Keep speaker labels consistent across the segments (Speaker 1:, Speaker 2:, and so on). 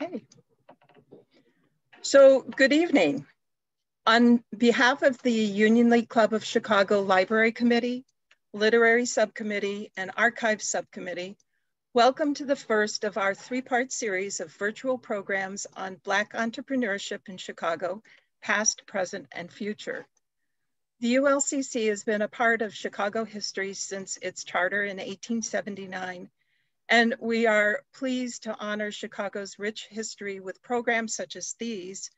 Speaker 1: Okay. So good evening. On behalf of the Union League Club of Chicago Library Committee, Literary Subcommittee, and Archives Subcommittee, welcome to the first of our three-part series of virtual programs on Black entrepreneurship in Chicago, past, present, and future. The ULCC has been a part of Chicago history since its charter in 1879 and we are pleased to honor Chicago's rich history with programs such as these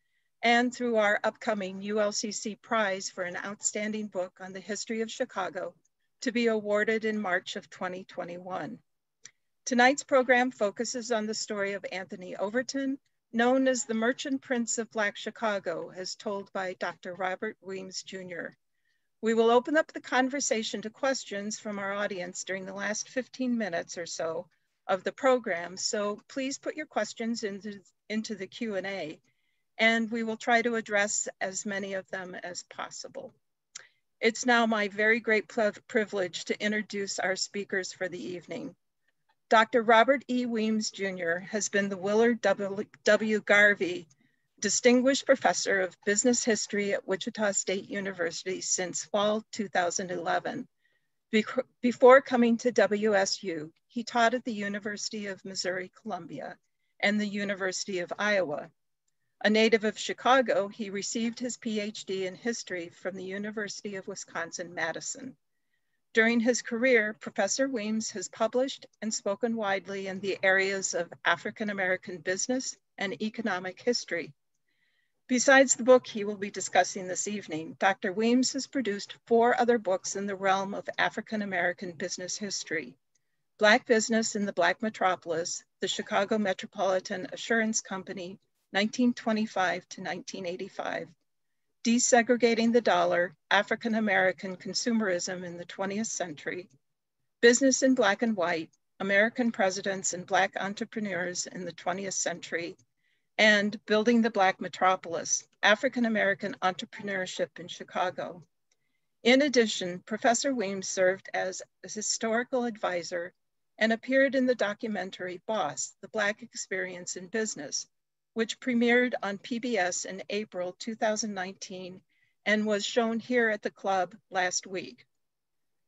Speaker 1: and through our upcoming ULCC Prize for an Outstanding Book on the History of Chicago to be awarded in March of 2021. Tonight's program focuses on the story of Anthony Overton, known as the Merchant Prince of Black Chicago, as told by Dr. Robert Weems Jr. We will open up the conversation to questions from our audience during the last 15 minutes or so of the program. So please put your questions into, into the Q&A and we will try to address as many of them as possible. It's now my very great privilege to introduce our speakers for the evening. Dr. Robert E. Weems Jr. has been the Willard W. w. Garvey Distinguished Professor of Business History at Wichita State University since fall 2011. Before coming to WSU, he taught at the University of Missouri-Columbia and the University of Iowa. A native of Chicago, he received his PhD in history from the University of Wisconsin-Madison. During his career, Professor Weems has published and spoken widely in the areas of African-American business and economic history. Besides the book he will be discussing this evening, Dr. Weems has produced four other books in the realm of African-American business history, Black Business in the Black Metropolis, the Chicago Metropolitan Assurance Company, 1925 to 1985. Desegregating the Dollar, African American Consumerism in the 20th Century. Business in Black and White, American Presidents and Black Entrepreneurs in the 20th Century. And Building the Black Metropolis, African American Entrepreneurship in Chicago. In addition, Professor Weems served as a historical advisor and appeared in the documentary Boss, The Black Experience in Business, which premiered on PBS in April 2019 and was shown here at the club last week.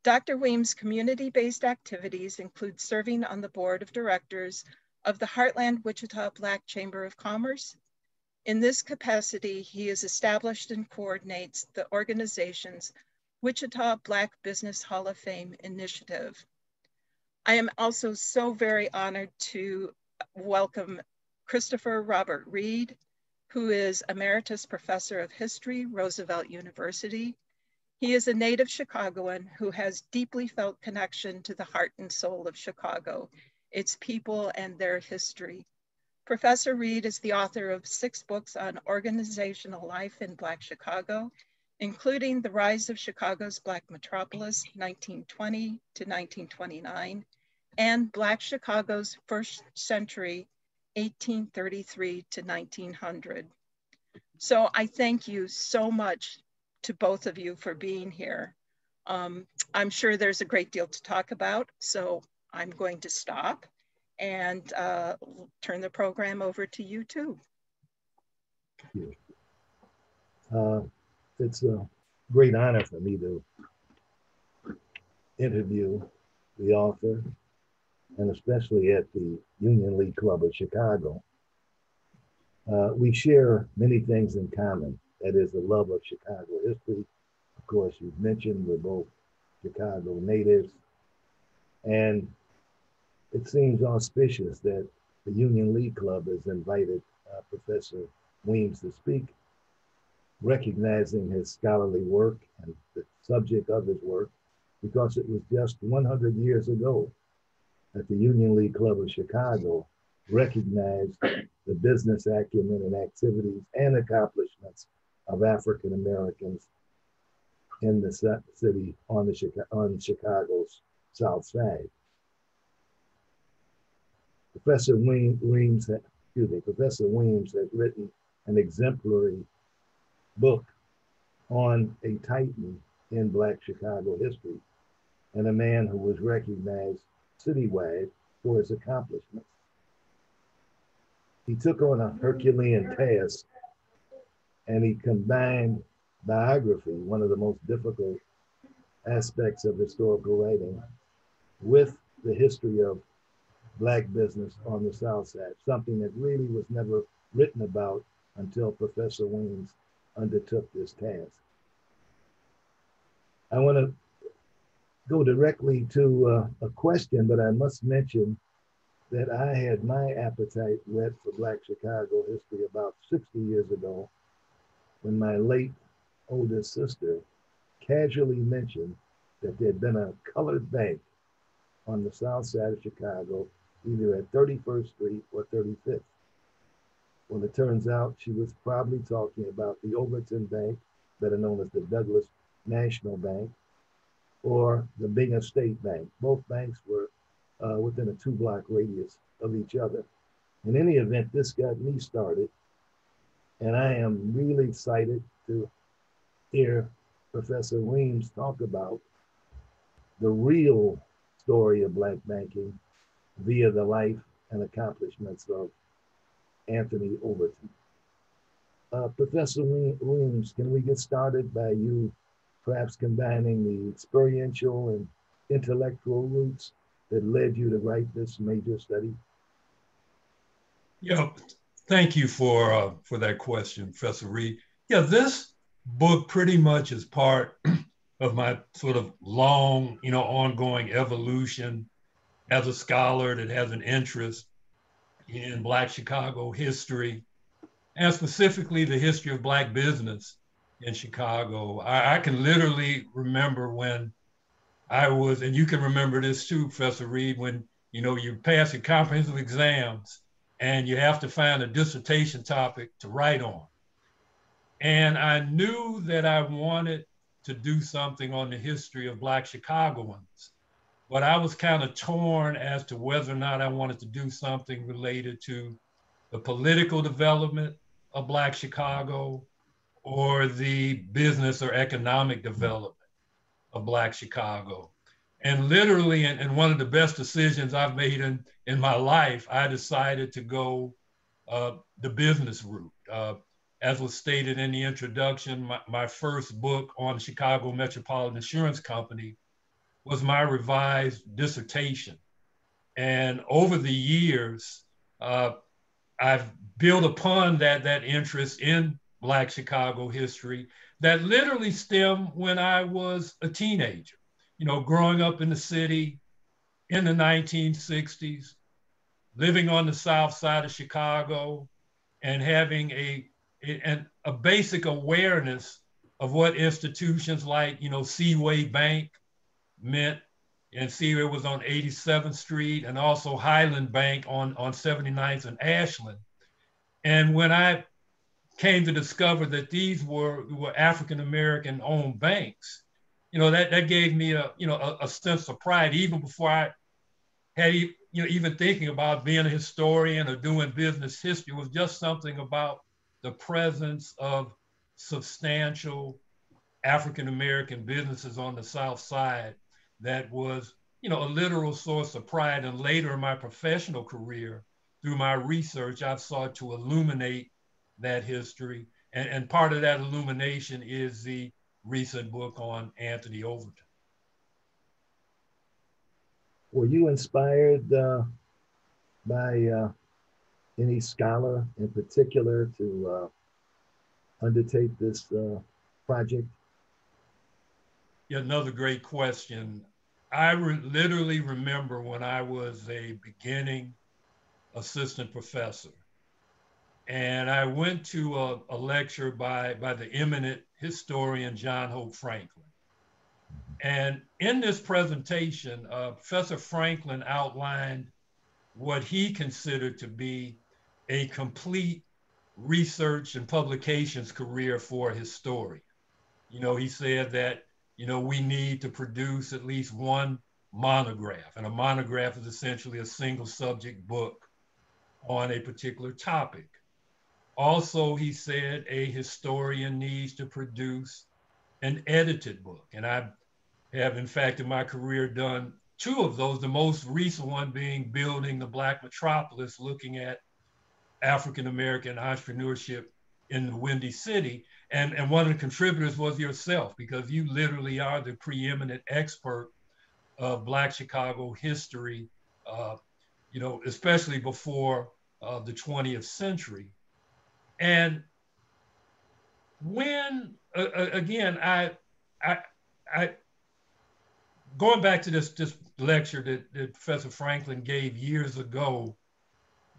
Speaker 1: Dr. Weems' community-based activities include serving on the board of directors of the Heartland Wichita Black Chamber of Commerce. In this capacity, he has established and coordinates the organization's Wichita Black Business Hall of Fame initiative. I am also so very honored to welcome Christopher Robert Reed, who is Emeritus Professor of History, Roosevelt University. He is a native Chicagoan who has deeply felt connection to the heart and soul of Chicago, its people and their history. Professor Reed is the author of six books on organizational life in Black Chicago, including The Rise of Chicago's Black Metropolis, 1920 to 1929, and Black Chicago's First Century, 1833 to 1900. So I thank you so much to both of you for being here. Um, I'm sure there's a great deal to talk about, so I'm going to stop and uh, turn the program over to you too.
Speaker 2: Uh, it's a great honor for me to interview the author, and especially at the Union League Club of Chicago. Uh, we share many things in common. That is the love of Chicago history. Of course, you've mentioned we're both Chicago natives. And it seems auspicious that the Union League Club has invited uh, Professor Weems to speak recognizing his scholarly work and the subject of his work because it was just 100 years ago that the Union League Club of Chicago recognized the business acumen and activities and accomplishments of African Americans in the city on the on Chicago's South Side. Professor Weems, excuse me, Professor Weems has written an exemplary book on a titan in Black Chicago history and a man who was recognized citywide for his accomplishments. he took on a Herculean task and he combined biography, one of the most difficult aspects of historical writing, with the history of Black business on the South Side, something that really was never written about until Professor Weems undertook this task. I want to go directly to uh, a question, but I must mention that I had my appetite whet for Black Chicago history about 60 years ago when my late oldest sister casually mentioned that there had been a colored bank on the south side of Chicago, either at 31st Street or 35th. When it turns out she was probably talking about the Overton Bank, better known as the Douglas National Bank, or the Binga State Bank. Both banks were uh, within a two block radius of each other. In any event, this got me started, and I am really excited to hear Professor Weems talk about the real story of Black banking via the life and accomplishments of Anthony Overton. Uh, Professor Williams, can we get started by you perhaps combining the experiential and intellectual roots that led you to write this major study?
Speaker 3: Yeah, thank you for uh, for that question, Professor Reed. Yeah, this book pretty much is part of my sort of long, you know, ongoing evolution as a scholar that has an interest in Black Chicago history and specifically the history of Black business in Chicago. I, I, can literally remember when I was, and you can remember this too, Professor Reed, when you know you pass your comprehensive exams and you have to find a dissertation topic to write on. And I knew that I wanted to do something on the history of Black Chicagoans, but I was kind of torn as to whether or not I wanted to do something related to the political development of Black Chicago or the business or economic development of Black Chicago. And literally, in, in one of the best decisions I've made in, in my life, I decided to go uh, the business route. Uh, as was stated in the introduction, my, my first book on Chicago Metropolitan Insurance Company was my revised dissertation. And over the years, uh, I've built upon that, that interest in Black Chicago history that literally stemmed when I was a teenager. You know, growing up in the city in the 1960s, living on the south side of Chicago, and having a, a, a basic awareness of what institutions like, you know, Seaway Bank meant. And Seaway was on 87th Street and also Highland Bank on, on 79th and Ashland. And when I came to discover that these were, were African American owned banks, you know, that, that gave me a, you know, a, a, sense of pride even before I had, you know, even thinking about being a historian or doing business history was just something about the presence of substantial African American businesses on the South Side that was, you know, a literal source of pride. And later in my professional career, through my research, I've sought to illuminate that history. And, and part of that illumination is the recent book on Anthony Overton.
Speaker 2: Were you inspired uh, by uh, any scholar in particular to uh, undertake this uh, project?
Speaker 3: Yeah, another great question. I re- literally remember when I was a beginning assistant professor and I went to a, a, lecture by, by the eminent historian John Hope Franklin. And in this presentation, uh, Professor Franklin outlined what he considered to be a complete research and publications career for a historian. You know, he said that, you know, we need to produce at least one monograph, and a monograph is essentially a single subject book on a particular topic. Also, he said a historian needs to produce an edited book. And I have, in fact, in my career done two of those, the most recent one being Building the Black Metropolis, looking at African American entrepreneurship in the Windy City. And, and one of the contributors was yourself, because you literally are the preeminent expert of Black Chicago history, uh, you know, especially before uh, the 20th century. And when, uh, again, I, I, I, going back to this, this lecture that, that Professor Franklin gave years ago,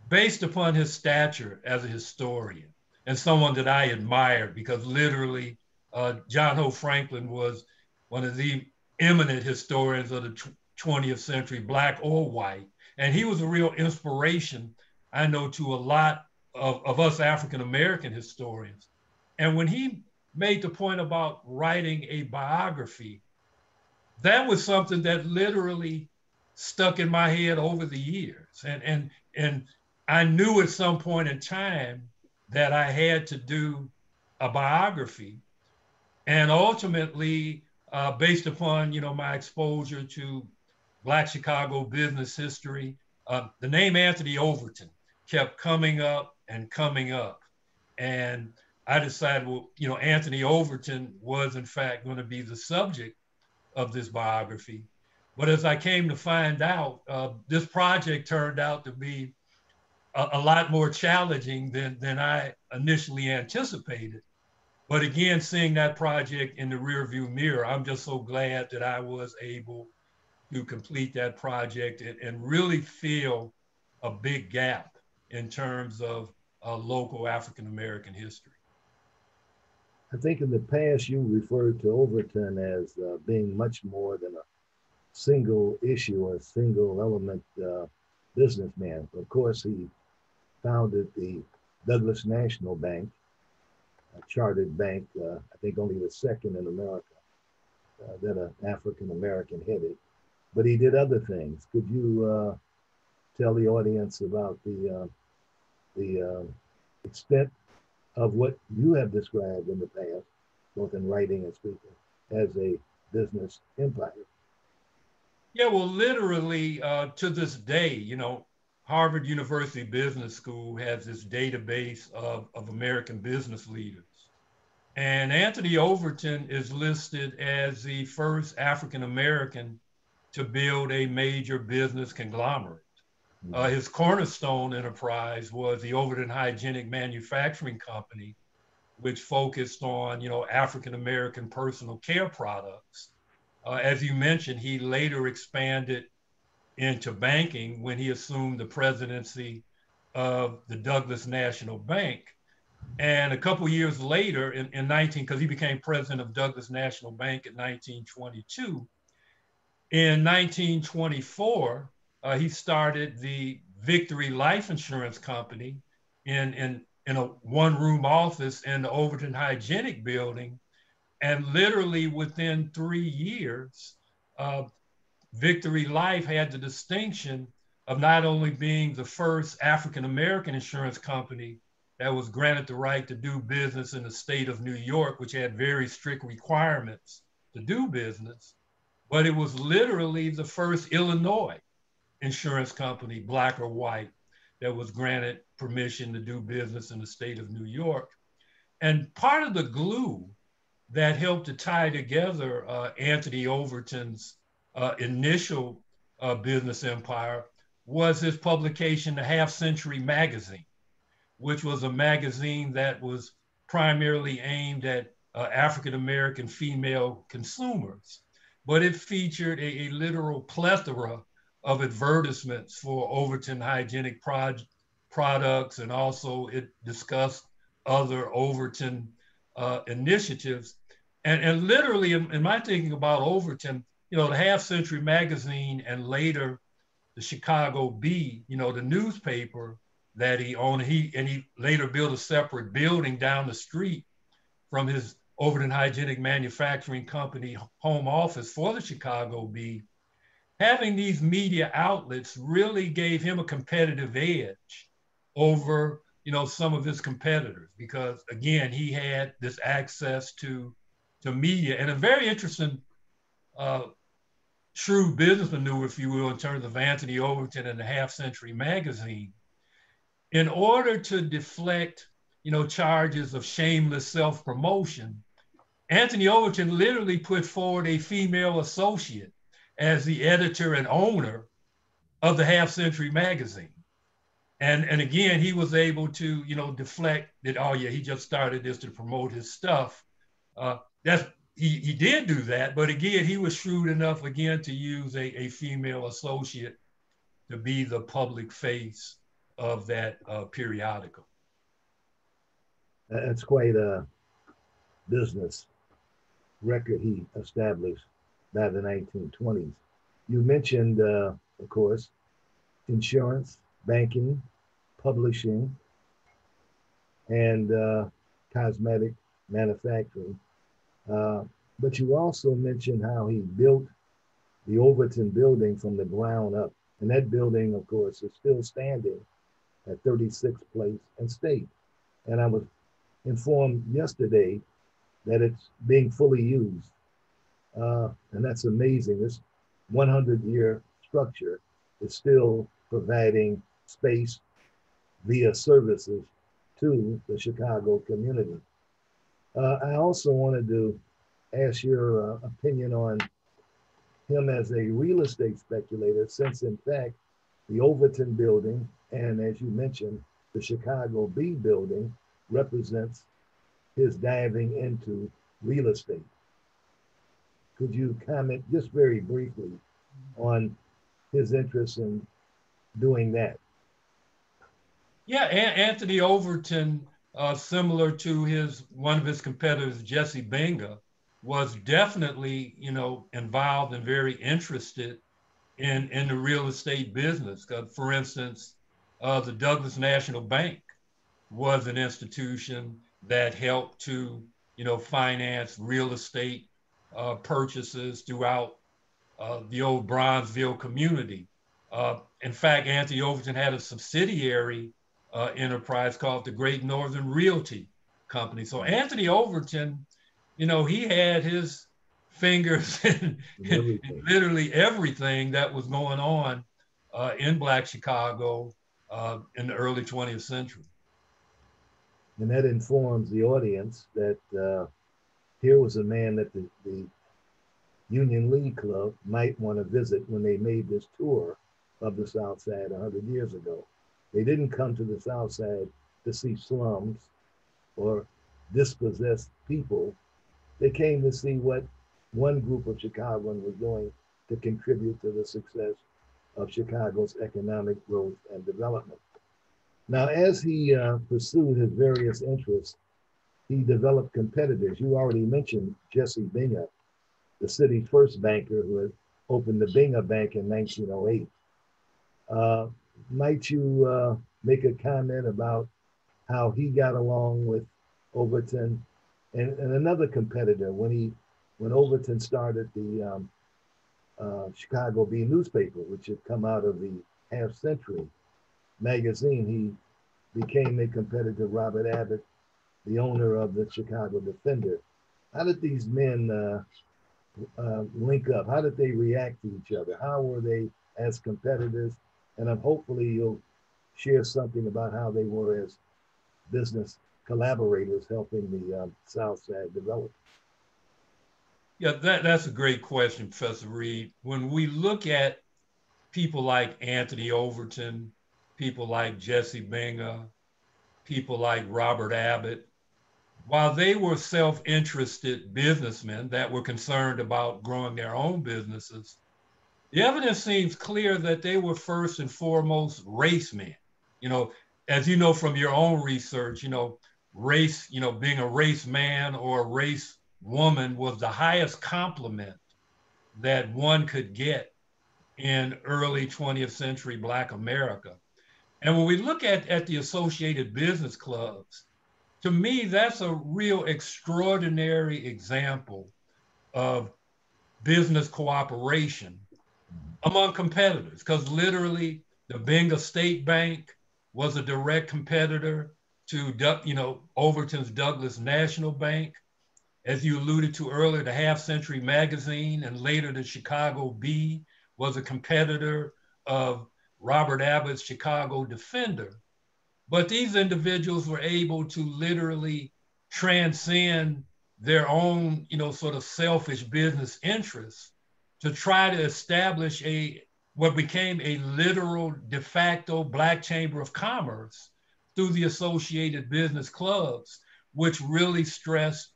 Speaker 3: based upon his stature as a historian and someone that I admired because literally uh, John Hope Franklin was one of the eminent historians of the 20th century, black or white. And he was a real inspiration, I know, to a lot of, of us African American historians. And when he made the point about writing a biography, that was something that literally stuck in my head over the years. And, and, and I knew at some point in time that I had to do a biography. And ultimately, uh, based upon you know my exposure to Black Chicago business history, uh, the name Anthony Overton kept coming up and coming up, and I decided, well, you know, Anthony Overton was in fact going to be the subject of this biography. But as I came to find out, uh, this project turned out to be a, a lot more challenging than, than I initially anticipated. But again, seeing that project in the rearview mirror, I'm just so glad that I was able to complete that project and, and really feel a big gap in terms of uh, local African American history.
Speaker 2: I think in the past you referred to Overton as uh, being much more than a single issue or single element uh, businessman. Of course, he founded the Douglas National Bank, a chartered bank, uh, I think only the second in America uh, that an African American headed. But he did other things. Could you uh, tell the audience about the uh, the uh, extent of what you have described in the past, both in writing and speaking, as a business empire?
Speaker 3: Yeah, well, literally uh, to this day, you know, Harvard University Business School has this database of, of American business leaders. And Anthony Overton is listed as the first African American to build a major business conglomerate. Uh, his cornerstone enterprise was the Overton Hygienic Manufacturing Company, which focused on, you know, African American personal care products. Uh, as you mentioned, he later expanded into banking when he assumed the presidency of the Douglas National Bank. And a couple years later, in, in 19, because he became president of Douglas National Bank in 1922, in 1924, uh, he started the Victory Life Insurance Company in, in, in a one room office in the Overton Hygienic Building. And literally within three years, uh, Victory Life had the distinction of not only being the first African American insurance company that was granted the right to do business in the state of New York, which had very strict requirements to do business, but it was literally the first Illinois insurance company, black or white, that was granted permission to do business in the state of New York. And part of the glue that helped to tie together uh, Anthony Overton's uh, initial uh, business empire was his publication, The Half Century Magazine, which was a magazine that was primarily aimed at uh, African American female consumers. But it featured a, a, literal plethora of advertisements for Overton hygienic prod- products, and also it discussed other Overton uh, initiatives. And, and literally, in, in my thinking about Overton, you know, the Half Century Magazine and later the Chicago Bee, you know, the newspaper that he owned. He and he later built a separate building down the street from his Overton Hygienic Manufacturing Company home office for the Chicago Bee. Having these media outlets really gave him a competitive edge over, you know, some of his competitors because again, he had this access to to media and a very interesting uh, shrewd business maneuver, if you will, in terms of Anthony Overton and the Half Century magazine. in order to deflect, you know, charges of shameless self-promotion, Anthony Overton literally put forward a female associate as the editor and owner of the Half Century magazine. And, and again, he was able to, you know, deflect that, oh yeah, he just started this to promote his stuff. Uh, that's he, he did do that, but again, he was shrewd enough again to use a, a female associate to be the public face of that uh, periodical.
Speaker 2: That's quite a business record he established by the 1920s. You mentioned, uh, of course, insurance, banking, publishing, and uh, cosmetic manufacturing. Uh, but you also mentioned how he built the Overton building from the ground up. And that building, of course, is still standing at 36th Place and State. And I was informed yesterday that it's being fully used. Uh, and that's amazing. This 100 year structure is still providing space via services to the Chicago community. Uh, I also wanted to ask your uh, opinion on him as a real estate speculator, since in fact, the Overton building and as you mentioned, the Chicago Bee building represents his diving into real estate. Could you comment just very briefly on his interest in doing that?
Speaker 3: Yeah, Anthony Overton, uh, similar to his one of his competitors, Jesse Binga, was definitely you know involved and very interested in in the real estate business. Uh, for instance, uh, the Douglas National Bank was an institution that helped to, you know, finance real estate uh, purchases throughout uh, the old Bronzeville community. Uh, in fact, Anthony Overton had a subsidiary uh, enterprise called the Great Northern Realty Company. So Anthony Overton, you know, he had his fingers in, in literally everything that was going on uh, in Black Chicago uh, in the early 20th century.
Speaker 2: And that informs the audience that uh, here was a man that the, the Union League Club might want to visit when they made this tour of the South Side 100 years ago. They didn't come to the South Side to see slums or dispossessed people. They came to see what one group of Chicagoans was doing to contribute to the success of Chicago's economic growth and development. Now, as he uh, pursued his various interests, he developed competitors. You already mentioned Jesse Binga, the city's first banker who had opened the Binga Bank in 1908. Uh, might you uh, make a comment about how he got along with Overton and, and another competitor when he when Overton started the um, uh, Chicago Bee newspaper, which had come out of the half century magazine. He became a competitor to Robert Abbott, the owner of the Chicago Defender. How did these men uh, uh, link up? How did they react to each other? How were they as competitors? And I'm hopefully you'll share something about how they were as business collaborators helping the um, South Side develop.
Speaker 3: Yeah, that, that's a great question, Professor Reed. When we look at people like Anthony Overton, people like Jesse Binga, people like Robert Abbott, while they were self interested businessmen that were concerned about growing their own businesses, the evidence seems clear that they were first and foremost race men. You know, as you know from your own research, you know, race, you know, being a race man or a race woman was the highest compliment that one could get in early 20th century Black America. And when we look at, at the associated business clubs, to me, that's a real extraordinary example of business cooperation among competitors, because literally the Binga State Bank was a direct competitor to, you know, Overton's Douglas National Bank as you alluded to earlier, the Half Century Magazine and later the Chicago Bee was a competitor of Robert Abbott's Chicago Defender. But these individuals were able to literally transcend their own, you know, sort of selfish business interests to try to establish a what became a literal de facto black chamber of commerce through the associated business clubs, which really stressed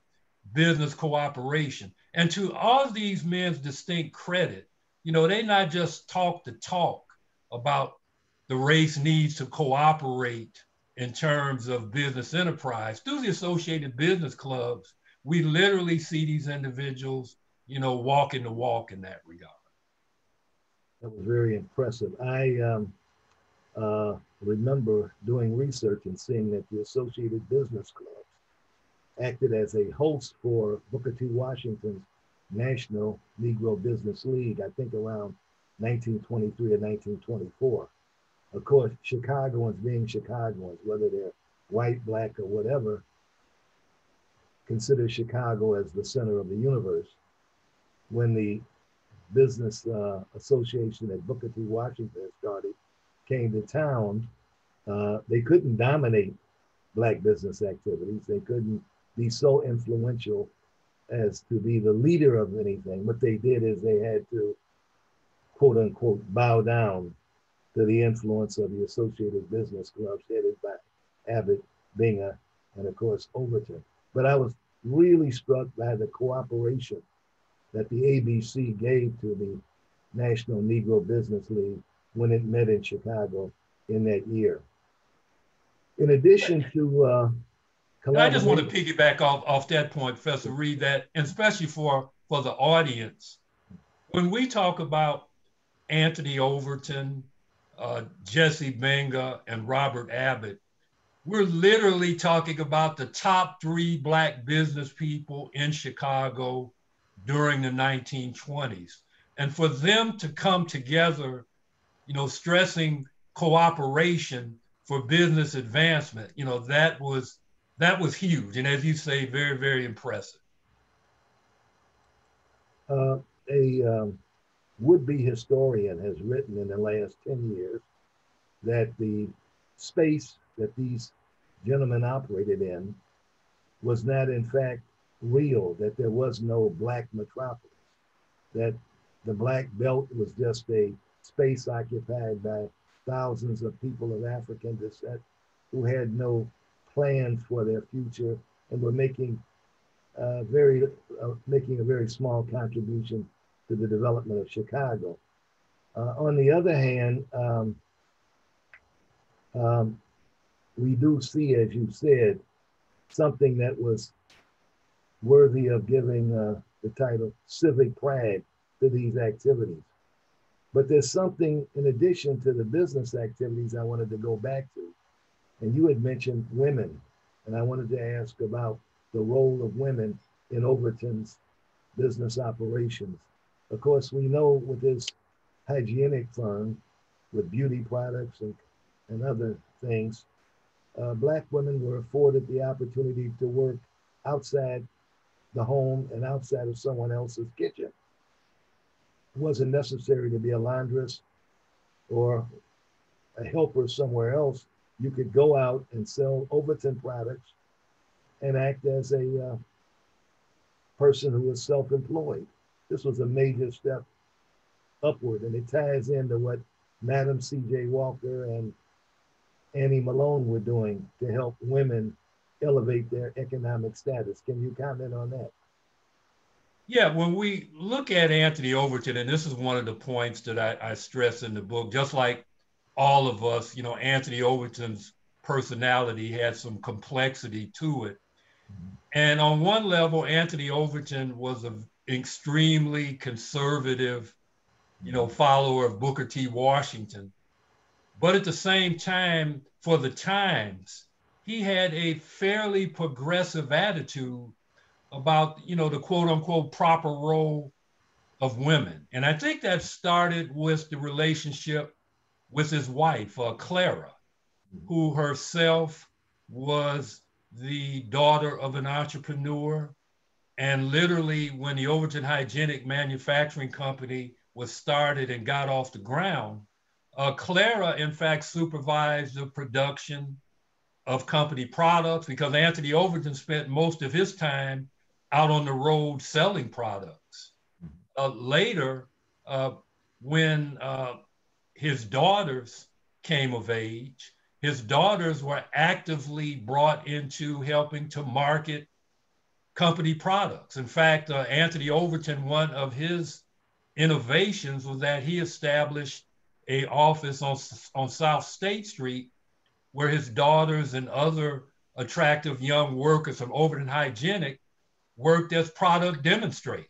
Speaker 3: business cooperation. And to all these men's distinct credit, you know, they not just talk the talk about the race needs to cooperate in terms of business enterprise. Through the associated business clubs, we literally see these individuals, you know, walking the walk in that regard.
Speaker 2: That was very impressive. I um, uh, remember doing research and seeing that the Associated Business Clubs acted as a host for Booker T. Washington's National Negro Business League, I think around 1923 or 1924. Of course, Chicagoans being Chicagoans, whether they're white, black, or whatever, consider Chicago as the center of the universe. When the Business uh, Association at Booker T. Washington started came to town, uh, they couldn't dominate Black business activities. They couldn't be so influential as to be the leader of anything. What they did is they had to, quote unquote, bow down to the influence of the Associated Business Clubs headed by Abbott, Binga, and of course Overton. But I was really struck by the cooperation that the ABC gave to the National Negro Business League when it met in Chicago in that year. In addition to uh,
Speaker 3: I just want to piggyback off, off that point, Professor Reed, that and especially for, for the audience, when we talk about Anthony Overton, uh, Jesse Binga, and Robert Abbott, we're literally talking about the top three Black business people in Chicago during the 1920s. And for them to come together, you know, stressing cooperation for business advancement, you know, that was that was huge. And as you say, very, very impressive.
Speaker 2: Uh, a um, would-be historian has written in the last 10 years that the space that these gentlemen operated in was not in fact real, that there was no black metropolis, that the black belt was just a space occupied by thousands of people of African descent who had no plans for their future and were making uh, very uh, making a very small contribution to the development of Chicago. Uh, on the other hand, um, um, we do see, as you said, something that was worthy of giving uh, the title civic pride to these activities. But there's something in addition to the business activities I wanted to go back to. And you had mentioned women, and I wanted to ask about the role of women in Overton's business operations. Of course, we know with this hygienic firm with beauty products and, and other things, uh, Black women were afforded the opportunity to work outside the home and outside of someone else's kitchen. It wasn't necessary to be a laundress or a helper somewhere else. You could go out and sell Overton products and act as a uh, person who was self employed. This was a major step upward, and it ties into what Madam C.J. Walker and Annie Malone were doing to help women elevate their economic status. Can you comment on that?
Speaker 3: Yeah, when we look at Anthony Overton, and this is one of the points that I, I stress in the book, just like all of us, you know, Anthony Overton's personality had some complexity to it. Mm-hmm. And on one level, Anthony Overton was an extremely conservative, you know, follower of Booker T. Washington. But at the same time, for the times, he had a fairly progressive attitude about, you know, the quote unquote proper role of women. And I think that started with the relationship with his wife, uh, Clara, who herself was the daughter of an entrepreneur. And literally, when the Overton Hygienic Manufacturing Company was started and got off the ground, uh, Clara, in fact, supervised the production of company products because Anthony Overton spent most of his time out on the road selling products. Uh, later, uh, when uh, his daughters came of age, his daughters were actively brought into helping to market company products. In fact, uh, Anthony Overton, one of his innovations was that he established a office on, on South State Street where his daughters and other attractive young workers from Overton Hygienic worked as product demonstrators.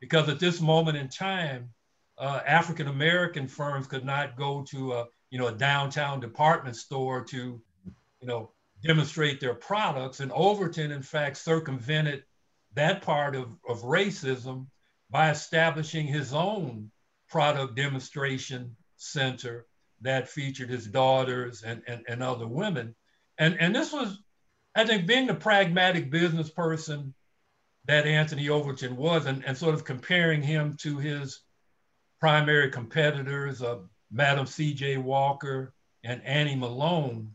Speaker 3: Because at this moment in time, uh, African American firms could not go to a you know a downtown department store to you know demonstrate their products. And Overton, in fact, circumvented that part of, of racism by establishing his own product demonstration center that featured his daughters and, and, and other women. And, and this was, I think, being the pragmatic business person that Anthony Overton was, and, and sort of comparing him to his primary competitors, uh, Madam C.J. Walker and Annie Malone,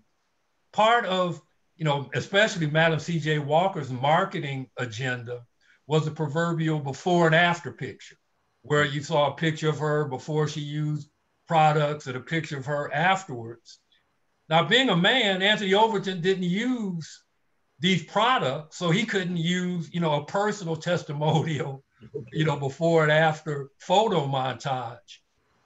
Speaker 3: part of, you know, especially Madam C.J. Walker's marketing agenda was a proverbial before and after picture, where you saw a picture of her before she used products and a picture of her afterwards. Now, being a man, Anthony Overton didn't use these products, so he couldn't use, you know, a personal testimonial, you know, before and after photo montage.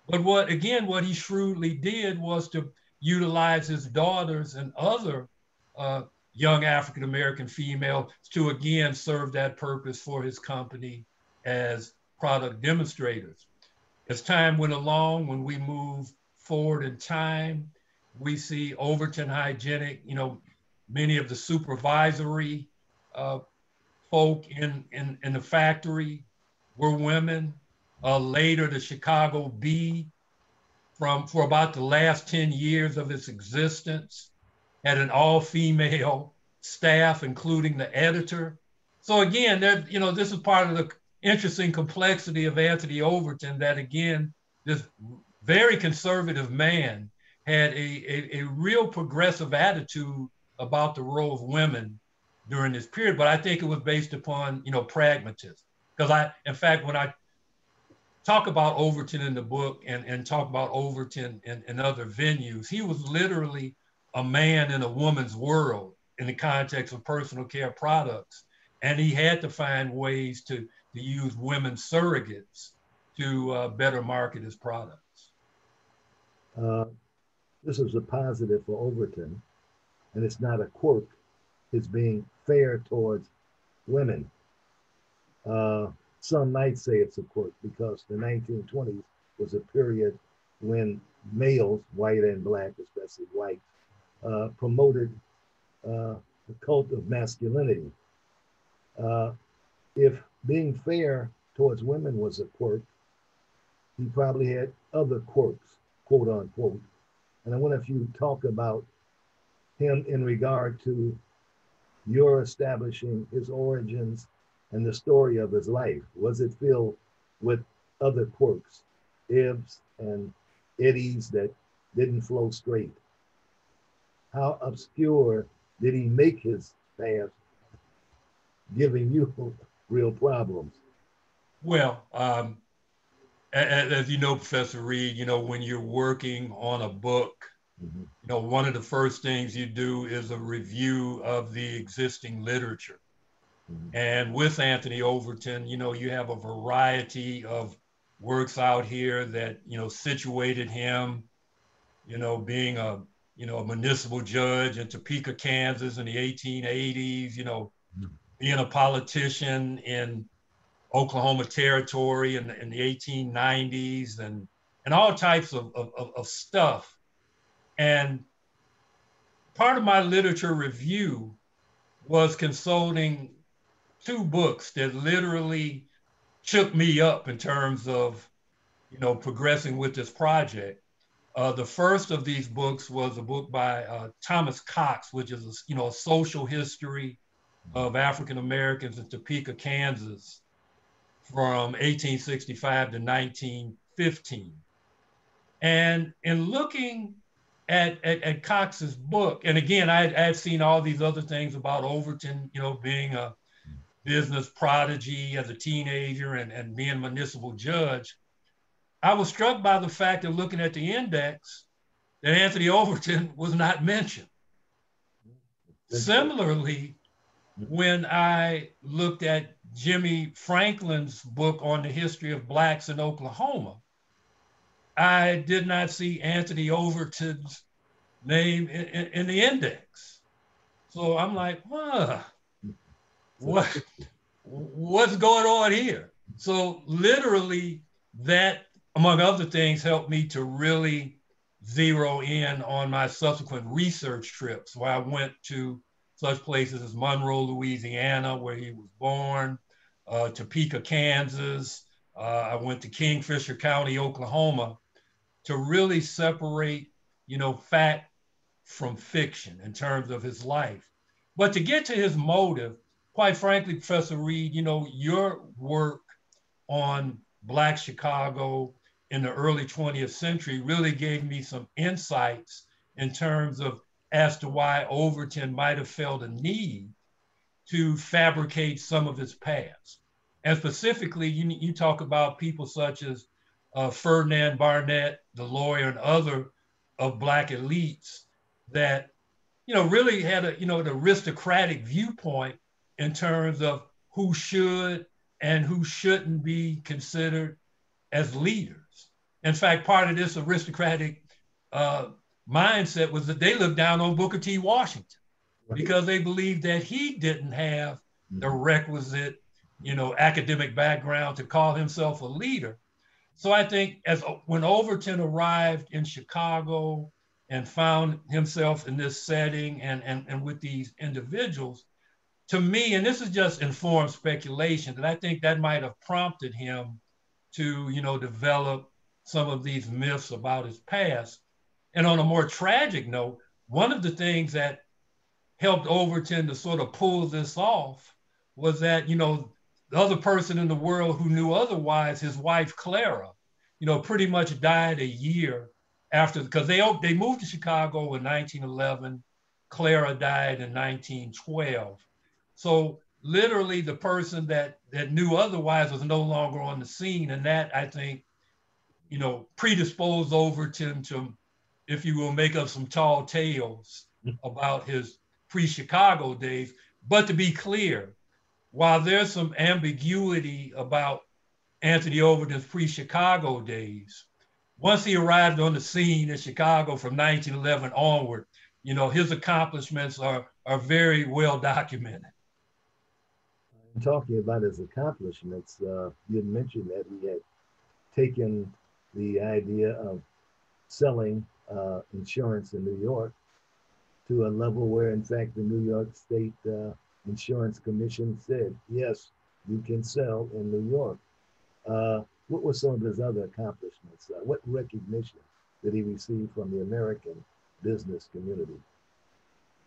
Speaker 3: But what, again, what he shrewdly did was to utilize his daughters and other uh, young African American female to again serve that purpose for his company as product demonstrators. As time went along, when we move forward in time, we see Overton Hygienic, you know, many of the supervisory uh, folk in, in, in the factory were women. Uh, later, the Chicago Bee, from for about the last 10 years of its existence, had an all-female staff, including the editor. So again, there, you know, this is part of the interesting complexity of Anthony Overton that again, this very conservative man had a, a, a, real progressive attitude about the role of women during this period. But I think it was based upon, you know, pragmatism. Because I, in fact, when I talk about Overton in the book and, and talk about Overton in, in other venues, he was literally a man in a woman's world in the context of personal care products. And he had to find ways to to use women surrogates to uh, better market his products.
Speaker 2: Uh, this is a positive for Overton, and it's not a quirk. It's being fair towards women. Uh, some might say it's a quirk because the 1920s was a period when males, white and black, especially white, uh, promoted uh, the cult of masculinity. If being fair towards women was a quirk, he probably had other quirks, quote unquote. And I wonder if you talk about him in regard to your establishing his origins and the story of his life. Was it filled with other quirks, ibs and eddies that didn't flow straight? How obscure did he make his past, giving you real problems?
Speaker 3: Well, um, as, as, you know, Professor Reed, you know, when you're working on a book, mm-hmm. you know, one of the first things you do is a review of the existing literature. Mm-hmm. And with Anthony Overton, you know, you have a variety of works out here that, you know, situated him, you know, being a, you know, a municipal judge in Topeka, Kansas in the 1880s, you know, being a politician in Oklahoma Territory in the, in the 1890s and, and all types of, of, of stuff. And part of my literature review was consulting two books that literally shook me up in terms of, you know, progressing with this project. Uh, the first of these books was a book by uh, Thomas Cox, which is, a, you know, a social history of African Americans in Topeka, Kansas from 1865 to 1915. And in looking at, at, at Cox's book, and again, I had seen all these other things about Overton, you know, being a business prodigy as a teenager and, and being municipal judge. I was struck by the fact of looking at the index that Anthony Overton was not mentioned. Similarly, when I looked at Jimmie Franklin's book on the history of Blacks in Oklahoma, I did not see Anthony Overton's name in, in, in the index. So I'm like, huh, what, what's going on here? So literally that, among other things, helped me to really zero in on my subsequent research trips where I went to such places as Monroe, Louisiana, where he was born, uh, Topeka, Kansas. Uh, I went to Kingfisher County, Oklahoma, to really separate, you know, fact from fiction in terms of his life. But to get to his motive, quite frankly, Professor Reed, you know, your work on Black Chicago in the early 20th century really gave me some insights in terms of as to why Overton might have felt a need to fabricate some of his past. And specifically, you, you talk about people such as uh, Ferdinand Barnett, the lawyer, and other of Black elites that, you know, really had a, you know, an aristocratic viewpoint in terms of who should and who shouldn't be considered as leaders. In fact, part of this aristocratic uh, mindset was that they looked down on Booker T. Washington because they believed that he didn't have the mm-hmm. requisite, you know, academic background to call himself a leader. So I think as when Overton arrived in Chicago and found himself in this setting and, and, and with these individuals, to me, and this is just informed speculation, that I think that might have prompted him to, you know, develop some of these myths about his past. And on a more tragic note, one of the things that helped Overton to sort of pull this off was that, you know, the other person in the world who knew otherwise, his wife Clara, you know, pretty much died a year after because they they moved to Chicago in 1911. Clara died in 1912. So literally, the person that that knew otherwise was no longer on the scene, and that I think, you know, predisposed Overton to, if you will, make up some tall tales about his pre-Chicago days. But to be clear, while there's some ambiguity about Anthony Overton's pre-Chicago days, once he arrived on the scene in Chicago from 1911 onward, you know, his accomplishments are, are very well documented
Speaker 2: talking about his accomplishments, uh, you had mentioned that he had taken the idea of selling uh, insurance in New York to a level where, in fact, the New York State uh, Insurance Commission said, yes, you can sell in New York. Uh, what were some of his other accomplishments? Uh, what recognition did he receive from the American business community?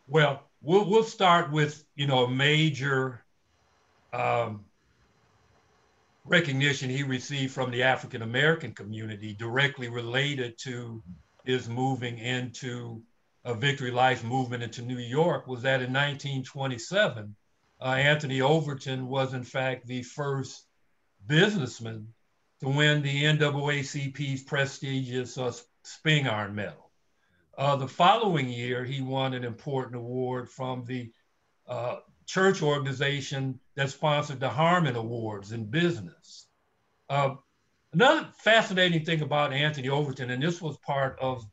Speaker 3: Well, we'll, we'll start with, you know, a major um, recognition he received from the African American community directly related to his moving into a Victory Life movement into New York was that in 1927, uh, Anthony Overton was in fact the first businessman to win the NAACP's prestigious uh, Spingarn Medal. Uh, the following year, he won an important award from the uh, church organization that sponsored the Harmon Awards in business. Another fascinating thing about Anthony Overton, and this was part of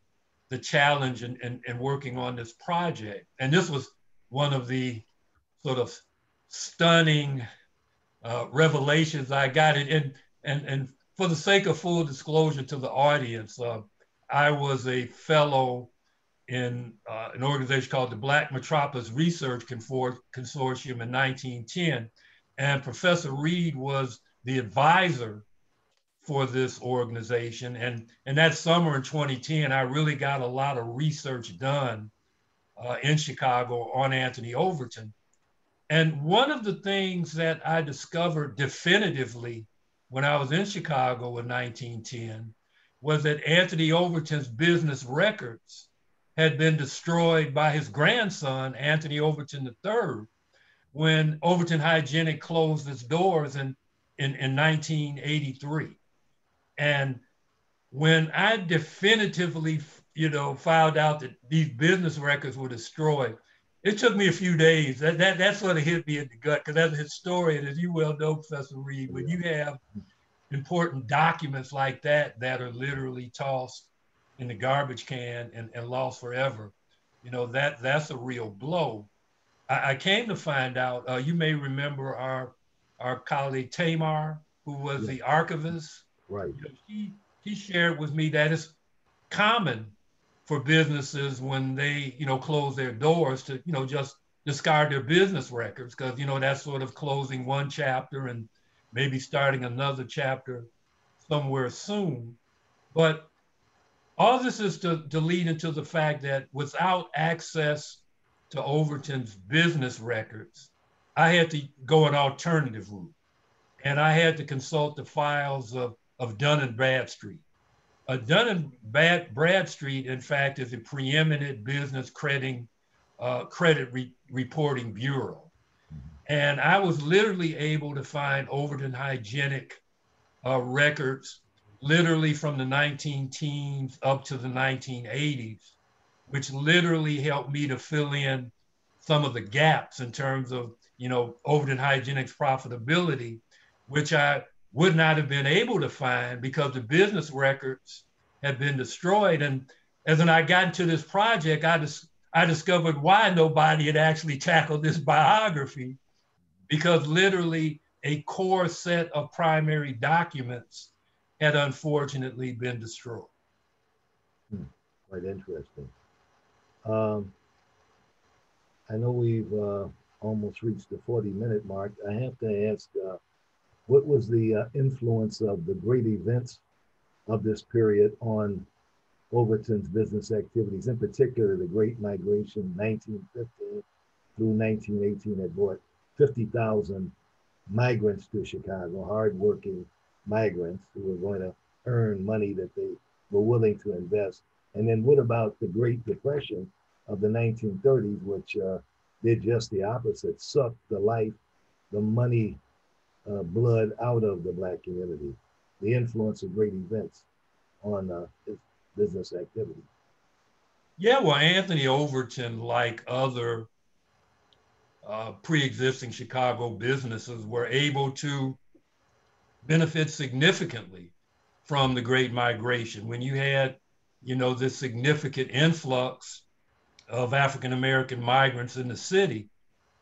Speaker 3: the challenge in, in, in working on this project, and this was one of the sort of stunning uh, revelations I got. And, and, and for the sake of full disclosure to the audience, uh, I was a fellow in uh, an organization called the Black Metropolis Research Consortium in 1910. And Professor Reed was the advisor for this organization. And, and that summer in 2010, I really got a lot of research done uh, in Chicago on Anthony Overton. And one of the things that I discovered definitively when I was in Chicago in 1910 was that Anthony Overton's business records had been destroyed by his grandson, Anthony Overton III, when Overton Hygienic closed its doors in, in, in 1983. And when I definitively, you know, found out that these business records were destroyed, it took me a few days. That that, that sort of hit me in the gut because as a historian, as you well know, Professor Reed, when you have important documents like that that are literally tossed in the garbage can and, and lost forever, you know, that that's a real blow. I, I came to find out, uh, you may remember our our colleague Tamar, who was yeah. the archivist.
Speaker 2: Right.
Speaker 3: He, he shared with me that it's common for businesses when they, you know, close their doors to, you know, just discard their business records because, you know, that's sort of closing one chapter and maybe starting another chapter somewhere soon. But all this is to, to lead into the fact that without access to Overton's business records, I had to go an alternative route. And I had to consult the files of, of Dun and Bradstreet. Uh, Dun and Bad, Bradstreet, in fact, is a preeminent business credit, uh, credit re reporting bureau. And I was literally able to find Overton Hygienic uh, records literally from the 19 teens up to the 1980s, which literally helped me to fill in some of the gaps in terms of, you know, Overton Hygienic's profitability, which I would not have been able to find because the business records had been destroyed. And as when I got into this project, I, dis- I discovered why nobody had actually tackled this biography because literally a core set of primary documents had unfortunately been destroyed.
Speaker 2: Hmm, quite interesting. Um, I know we've uh, almost reached the 40 minute mark. I have to ask uh, what was the uh, influence of the great events of this period on Overton's business activities, in particular the Great Migration, 1915 through 1918, that brought 50,000 migrants to Chicago, hardworking migrants who were going to earn money that they were willing to invest. And then what about the Great Depression of the 1930s, which uh, did just the opposite, sucked the life, the money, uh, blood out of the black community, the influence of great events on uh, business activity.
Speaker 3: Yeah, well, Anthony Overton, like other uh, pre-existing Chicago businesses, were able to benefit significantly from the Great Migration. When you had, you know, this significant influx of African American migrants in the city,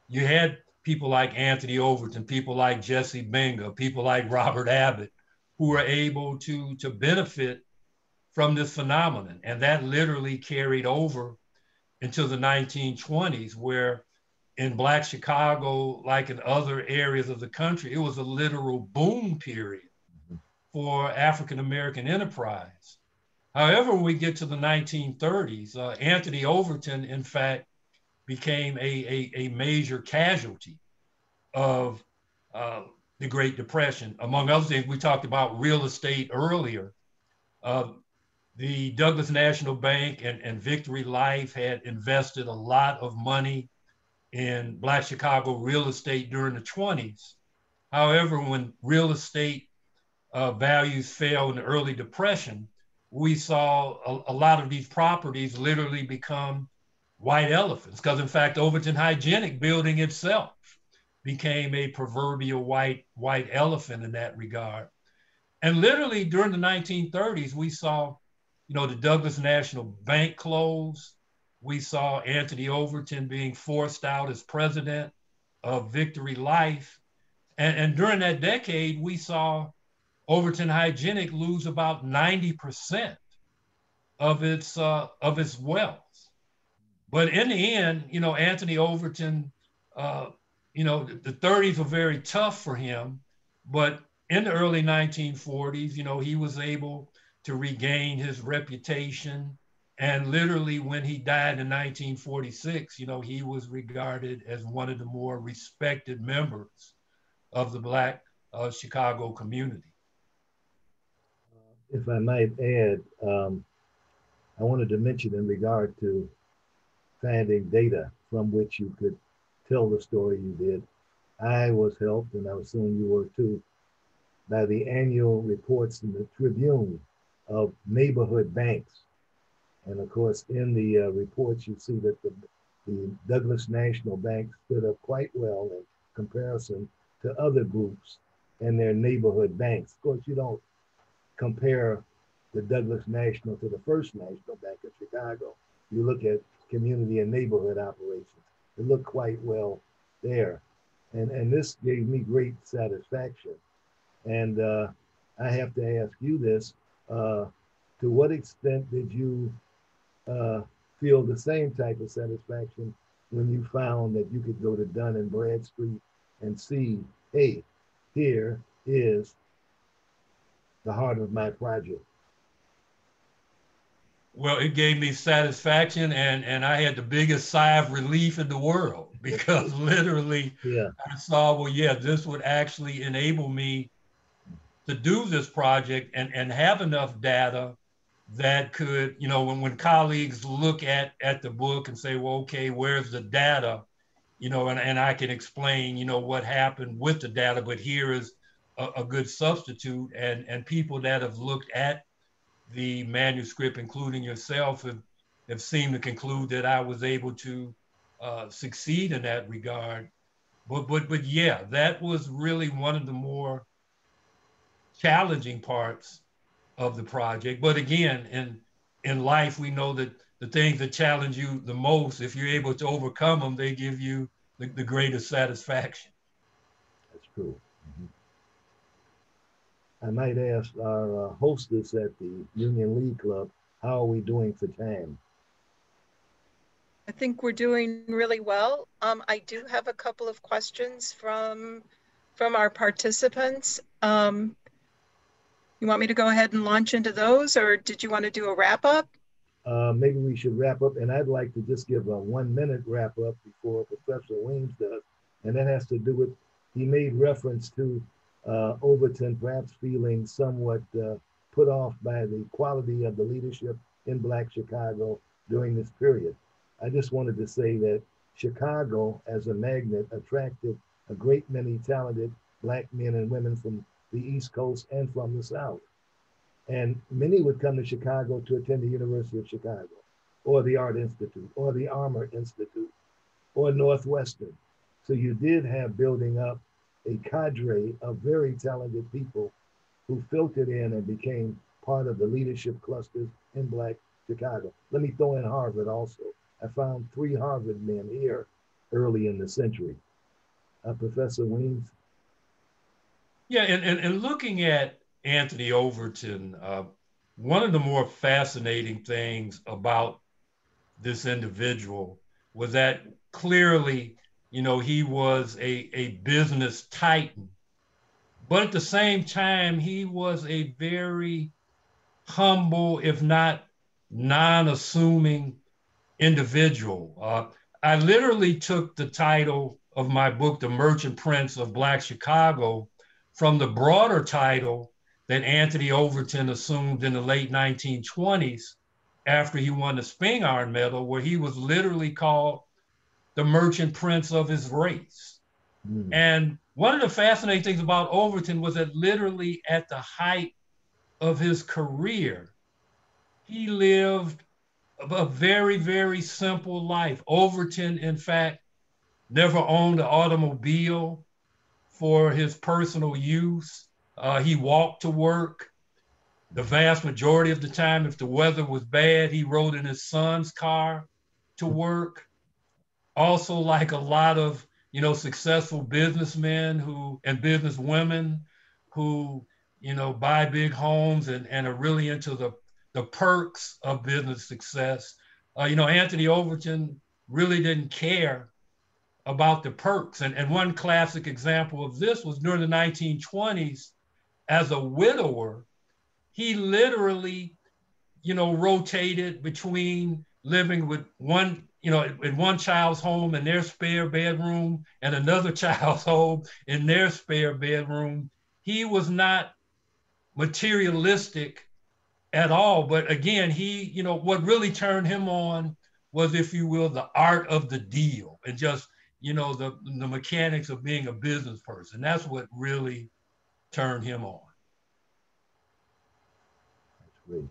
Speaker 3: you had people like Anthony Overton, people like Jesse Binga, people like Robert Abbott, who were able to, to benefit from this phenomenon. And that literally carried over into the 1920s, where in Black Chicago, like in other areas of the country, it was a literal boom period for African American enterprise. However, when we get to the 1930s, uh, Anthony Overton, in fact, became a, a, a major casualty of uh, the Great Depression. Among other things, we talked about real estate earlier. Uh, the Douglas National Bank and, and Victory Life had invested a lot of money in Black Chicago real estate during the 20s. However, when real estate uh, values fell in the early Depression, we saw a, a lot of these properties literally become white elephants because in fact overton hygienic building itself became a proverbial white white elephant in that regard. And literally during the 1930s we saw you know the douglas national bank close. We saw anthony overton being forced out as president of victory life. And, and during that decade we saw overton hygienic lose about 90% of its uh, of its wealth but in the end, you know, Anthony Overton, uh, you know, the 30s were very tough for him. But in the early 1940s, you know, he was able to regain his reputation. And literally, when he died in 1946, you know, he was regarded as one of the more respected members of the Black uh, Chicago community.
Speaker 2: If I might add, um, I wanted to mention in regard to finding data from which you could tell the story you did. I was helped, and I assume you were too, by the annual reports in the Tribune of neighborhood banks. And of course, in the uh, reports, you see that the, the Douglas National Bank stood up quite well in comparison to other groups and their neighborhood banks. Of course, you don't compare the Douglas National to the First National Bank of Chicago. You look at community and neighborhood operations. It looked quite well there. And, and this gave me great satisfaction. And uh, I have to ask you this uh, to what extent did you uh, feel the same type of satisfaction when you found that you could go to Dun and Bradstreet and see, hey, here is the heart of my project?
Speaker 3: Well, it gave me satisfaction, and and I had the biggest sigh of relief in the world because literally,
Speaker 2: yeah,
Speaker 3: I saw, well, yeah, this would actually enable me to do this project and and have enough data that could, you know, when when colleagues look at at the book and say, well, okay, where's the data, you know, and and I can explain, you know, what happened with the data, but here is a, a good substitute, and and people that have looked at the manuscript, including yourself, have, have seemed to conclude that I was able to uh, succeed in that regard. But, but, but yeah, that was really one of the more challenging parts of the project. But again, in, in life, we know that the things that challenge you the most, if you're able to overcome them, they give you the, the greatest satisfaction.
Speaker 2: That's true. I might ask our uh, hostess at the Union League Club, how are we doing for time?
Speaker 1: I think we're doing really well. Um, I do have a couple of questions from from our participants. Um, you want me to go ahead and launch into those, or did you want to do a wrap up?
Speaker 2: Uh, maybe we should wrap up, and I'd like to just give a one minute wrap up before Professor Weems does, and that has to do with he made reference to Overton perhaps feeling somewhat uh, put off by the quality of the leadership in Black Chicago during this period. I just wanted to say that Chicago, as a magnet, attracted a great many talented Black men and women from the East Coast and from the South. And many would come to Chicago to attend the University of Chicago or the Art Institute or the Armour Institute or Northwestern. So you did have building up a cadre of very talented people who filtered in and became part of the leadership clusters in Black Chicago. Let me throw in Harvard also. I found three Harvard men here early in the century. Uh, Professor Weems?
Speaker 3: Yeah, and, and, and, looking at Anthony Overton, uh, one of the more fascinating things about this individual was that clearly you know, he was a, a business titan. But at the same time, he was a very humble, if not non assuming individual. Uh, I literally took the title of my book, The Merchant Prince of Black Chicago, from the broader title that Anthony Overton assumed in the late 1920s after he won the Spingarn Medal, where he was literally called the merchant prince of his race. Mm. And one of the fascinating things about Overton was that literally at the height of his career, he lived a very, very simple life. Overton, in fact, never owned an automobile for his personal use. Uh, he walked to work. The vast majority of the time, if the weather was bad, he rode in his son's car to work also like a lot of you know successful businessmen who and businesswomen who you know buy big homes and, and are really into the the perks of business success. Uh, you know anthony overton really didn't care about the perks. And, and one classic example of this was during the 1920s as a widower he literally you know rotated between living with one you know, in one child's home in their spare bedroom and another child's home in their spare bedroom. He was not materialistic at all. But again, he, you know, what really turned him on was, if you will, the art of the deal and just, you know, the, the mechanics of being a business person. That's what really turned him on.
Speaker 2: That's great.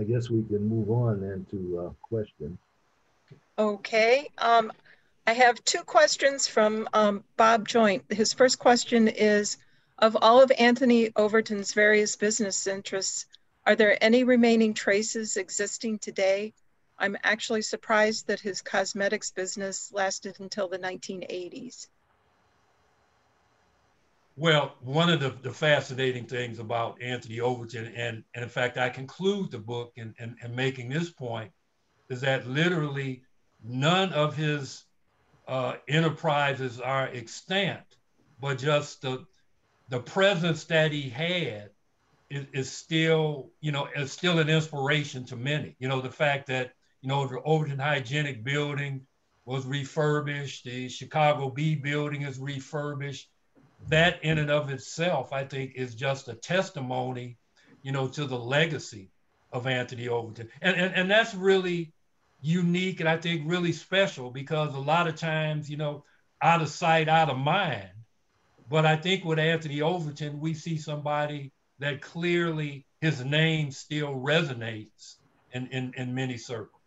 Speaker 2: I guess we can move on then to uh, question.
Speaker 1: Okay. Um, I have two questions from um, Bob Joint. His first question is, of all of Anthony Overton's various business interests, are there any remaining traces existing today? I'm actually surprised that his cosmetics business lasted until the 1980s.
Speaker 3: Well, one of the, the fascinating things about Anthony Overton, and, and in fact, I conclude the book in, in, in making this point, is that literally none of his uh, enterprises are extant, but just the, the presence that he had is, is still, you know, is still an inspiration to many. You know, the fact that, you know, the Overton Hygienic Building was refurbished, the Chicago Bee Building is refurbished. That in and of itself, I think, is just a testimony, you know, to the legacy of Anthony Overton. And, and, and that's really unique and I think really special because a lot of times, you know, out of sight, out of mind, but I think with Anthony Overton, we see somebody that clearly his name still resonates in, in, in many circles.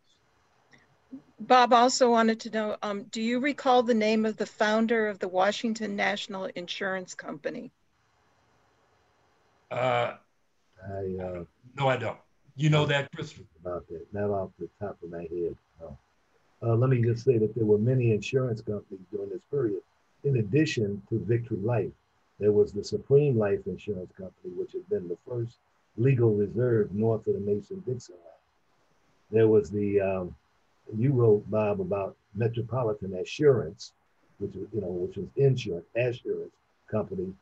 Speaker 1: Bob also wanted to know, um, do you recall the name of the founder of the Washington National Insurance Company?
Speaker 3: Uh,
Speaker 2: I, uh,
Speaker 3: no, I don't. You know that, Christopher?
Speaker 2: About that, not off the top of my head. No. Uh, let me just say that there were many insurance companies during this period in addition to Victory Life, there was the Supreme Life Insurance Company, which had been the first legal reserve north of the Mason-Dixon line. There was the, um, you wrote, Bob, about Metropolitan Assurance, which was, you know, which was insurance, assurance company.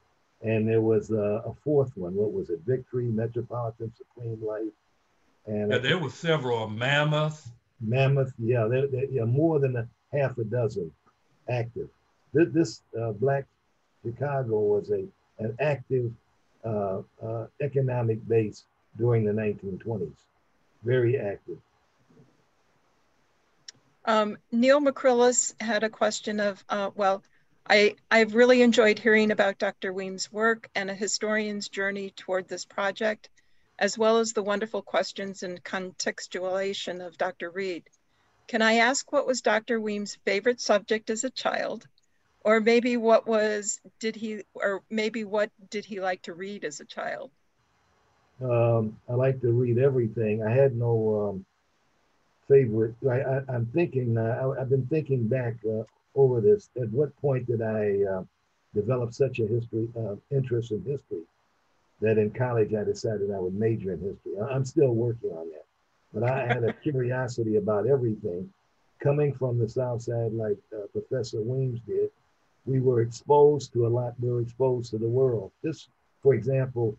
Speaker 2: And there was uh, a fourth one. What was it? Victory, Metropolitan, Supreme Life.
Speaker 3: And yeah, there were several. Mammoth.
Speaker 2: Mammoth, yeah, there, there, yeah, more than a half a dozen active this, this uh, Black Chicago was a an active uh, uh, economic base during the 1920s, very active.
Speaker 1: Um, Neil McCrillis had a question of, uh, well, I, I've really enjoyed hearing about Dr. Weems' work and a historian's journey toward this project, as well as the wonderful questions and contextualization of Dr. Reed. Can I ask what was Dr. Weems' favorite subject as a child? or maybe what was did he or maybe what did he like to read as a child
Speaker 2: um, i like to read everything i had no um, favorite I, am thinking uh, I, have been thinking back uh, over this at what point did i uh, develop such a history uh, interest in history that in college i decided i would major in history i'm still working on that but i had a curiosity about everything coming from the south side like uh, professor weems did we were exposed to a lot. We were exposed to the world. Just for example,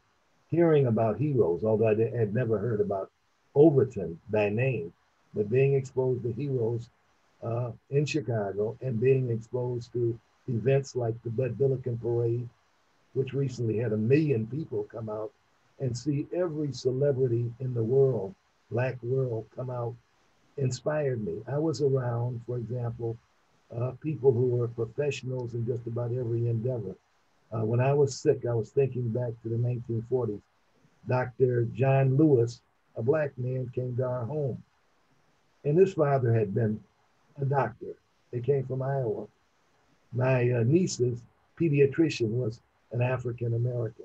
Speaker 2: hearing about heroes, although I had never heard about Overton by name, but being exposed to heroes uh, in Chicago and being exposed to events like the Bud Billiken Parade, which recently had a million people come out and see every celebrity in the world, black world, come out, inspired me. I was around, for example, uh, people who were professionals in just about every endeavor. Uh, when I was sick, I was thinking back to the 1940s. Dr. John Lewis, a black man, came to our home. And his father had been a doctor. They came from Iowa. My uh, niece's pediatrician was an African American.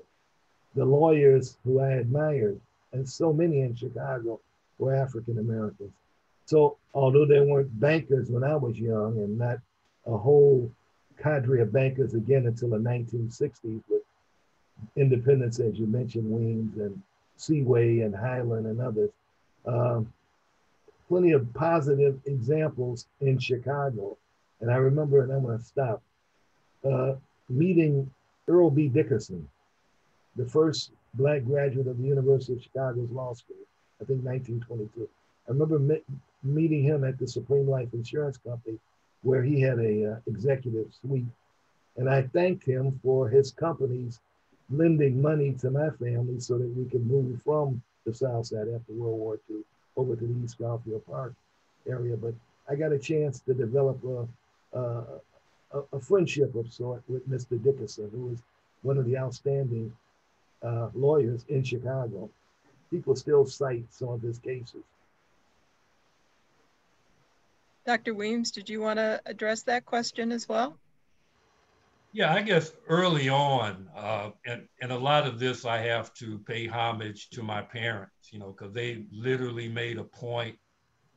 Speaker 2: The lawyers who I admired, and so many in Chicago, were African Americans. So although they weren't bankers when I was young and not a whole cadre of bankers again until the 1960s with independence, as you mentioned, Weems and Seaway and Highland and others. Um, plenty of positive examples in Chicago. And I remember, and I'm going to stop, uh, meeting Earl B. Dickerson, the first Black graduate of the University of Chicago's Law School, I think 1922. I remember meeting him at the Supreme Life Insurance Company, where he had a uh, executive suite, and I thanked him for his company's lending money to my family so that we could move from the South Side after World War II over to the East Garfield Park area. But I got a chance to develop a, a, a friendship of sort with Mr. Dickerson, who was one of the outstanding uh, lawyers in Chicago. People still cite some of his cases.
Speaker 1: Dr. Weems, did you want to address that question as well?
Speaker 3: Yeah, I guess early on, uh, and, and a lot of this I have to pay homage to my parents, you know, because they literally made a point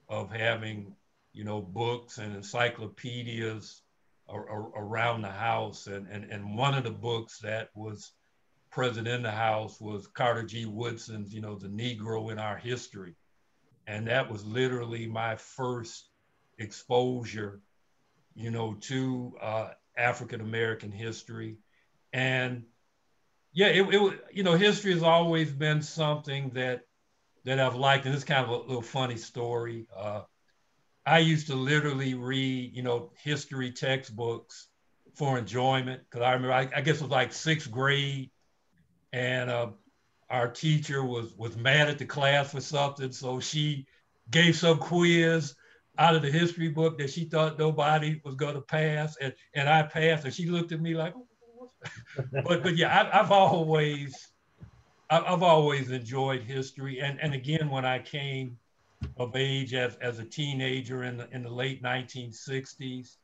Speaker 3: of having, you know, books and encyclopedias ar- ar- around the house. And, and, and one of the books that was present in the house was Carter G. Woodson's, you know, The Negro in Our History. And that was literally my first exposure, you know, to uh, African American history. And yeah, it, it you know, history has always been something that that I've liked. And it's kind of a little funny story. Uh, I used to literally read, you know, history textbooks for enjoyment because I remember, I, I, guess it was like sixth grade, and uh, our teacher was was mad at the class for something, so she gave some quiz out of the history book that she thought nobody was going to pass, and and I passed, and she looked at me like, but but yeah, I, have always I've always enjoyed history, and and again when I came of age as as a teenager in the in the late 1960s,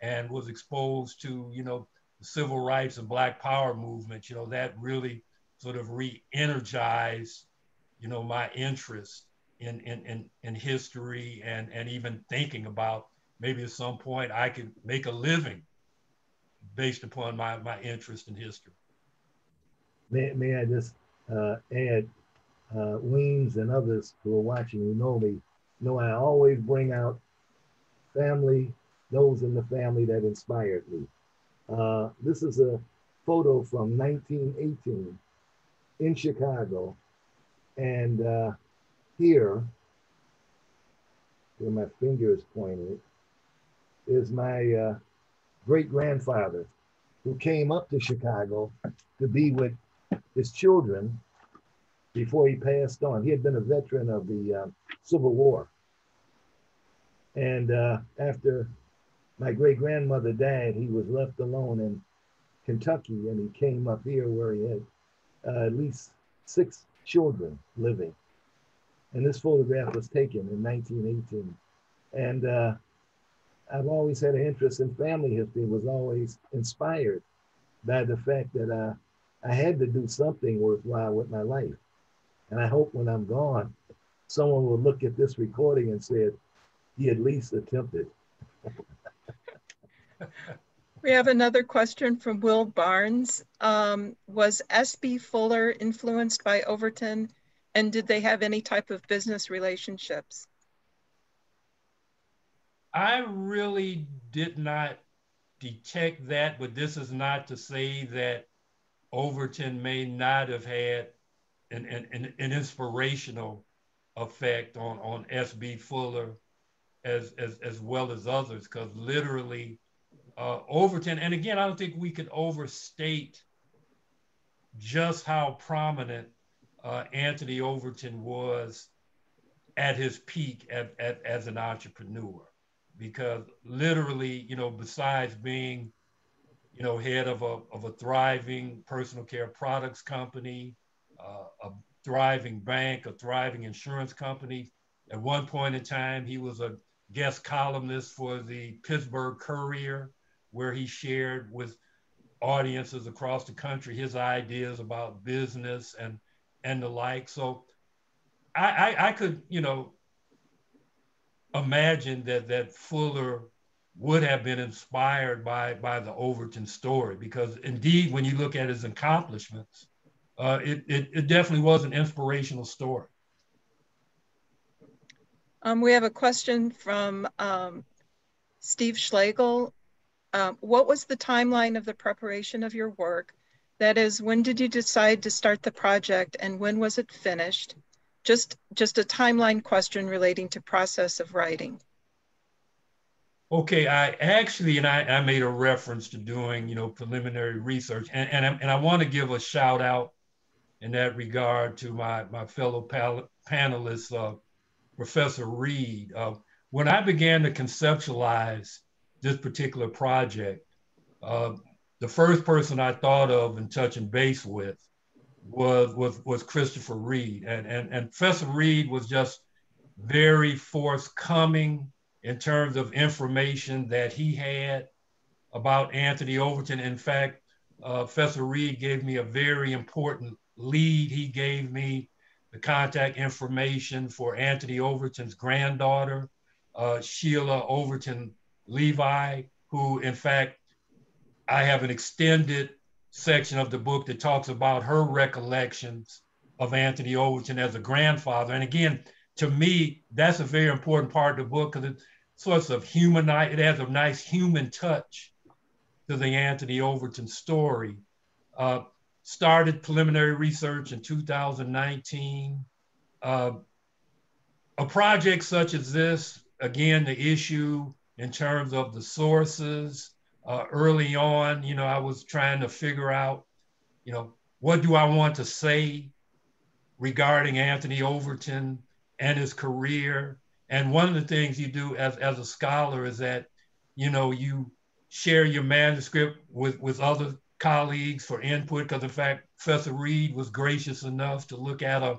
Speaker 3: and was exposed to you know the civil rights and Black Power movement, you know that really sort of re-energized you know my interest in, in, in, in history and, and even thinking about maybe at some point I could make a living based upon my, my interest in history.
Speaker 2: May, may I just uh, add, uh, Weems and others who are watching who know me, know I always bring out family, those in the family that inspired me. Uh, this is a photo from 1918 in Chicago. And uh, here, where my finger is pointed, is my uh, great grandfather who came up to Chicago to be with his children before he passed on. He had been a veteran of the uh, Civil War. And uh, after my great grandmother died, he was left alone in Kentucky and he came up here where he had uh, at least six children living. And this photograph was taken in 1918. And uh, I've always had an interest in family history, was always inspired by the fact that uh, I had to do something worthwhile with my life. And I hope when I'm gone, someone will look at this recording and say, he at least attempted.
Speaker 1: we have another question from Will Barnes. Um, was S.B. Fuller influenced by Overton and did they have any type of business relationships?
Speaker 3: I really did not detect that, but this is not to say that Overton may not have had an, an, an inspirational effect on, on S.B. Fuller as, as, as well as others, because literally uh, Overton, and again, I don't think we could overstate just how prominent uh, Anthony Overton was at his peak at, at, as an entrepreneur because literally, you know, besides being, you know, head of a, of a thriving personal care products company, uh, a thriving bank, a thriving insurance company, at one point in time, he was a guest columnist for the Pittsburgh Courier, where he shared with audiences across the country his ideas about business and and the like. So I, I, I could, you know, imagine that that Fuller would have been inspired by by the Overton story because indeed, when you look at his accomplishments, uh, it, it, it definitely was an inspirational story.
Speaker 1: Um, we have a question from um, Steve Schlegel. Um, what was the timeline of the preparation of your work that is, when did you decide to start the project and when was it finished? Just, just a timeline question relating to process of writing.
Speaker 3: Okay, I actually, and I, I made a reference to doing, you know, preliminary research, and and, I, and I want to give a shout out in that regard to my my fellow panelists, uh, Professor Reed. Uh, when I began to conceptualize this particular project, uh, the first person I thought of and touching base with was was was Christopher Reed, and and and Professor Reed was just very forthcoming in terms of information that he had about Anthony Overton. In fact, uh, Professor Reed gave me a very important lead. He gave me the contact information for Anthony Overton's granddaughter, uh, Sheila Overton Levi, who, in fact, I have an extended section of the book that talks about her recollections of Anthony Overton as a grandfather. And again, to me, that's a very important part of the book because it sorts of humanize, it has a nice human touch to the Anthony Overton story. Uh, started preliminary research in 2019. Uh, a project such as this, again, the issue in terms of the sources, uh, early on, you know, I was trying to figure out, you know, what do I want to say regarding Anthony Overton and his career. And one of the things you do as, as a scholar is that, you know, you share your manuscript with, with other colleagues for input, because in fact, Professor Reed was gracious enough to look at a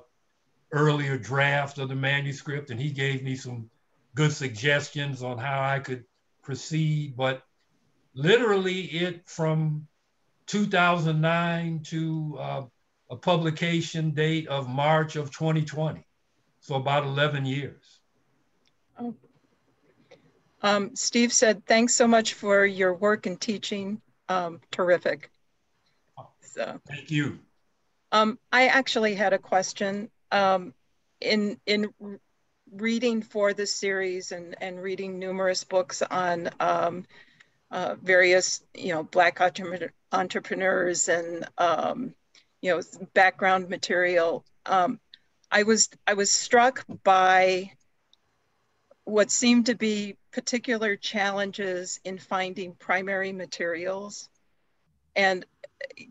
Speaker 3: earlier draft of the manuscript and he gave me some good suggestions on how I could proceed. But literally it from 2009 to uh, a publication date of March of 2020. So about 11 years. Oh.
Speaker 1: Um, Steve said, thanks so much for your work and teaching. Um, terrific.
Speaker 3: So thank you.
Speaker 1: Um, I actually had a question. Um, in in reading for this series and, and reading numerous books on um, uh, various, you know, Black entrepreneurs and, um, you know, background material. Um, I was I was struck by what seemed to be particular challenges in finding primary materials. And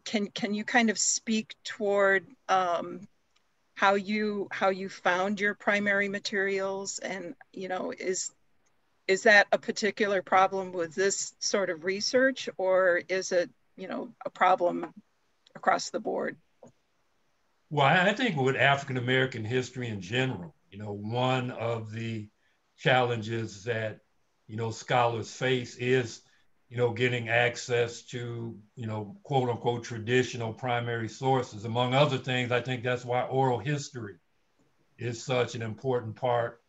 Speaker 1: can can you kind of speak toward um, how you how you found your primary materials and you know is is that a particular problem with this sort of research or is it you know a problem across the board?
Speaker 3: Well i think with african american history in general you know one of the challenges that you know scholars face is you know getting access to you know quote unquote traditional primary sources. Among other things i think that's why oral history is such an important part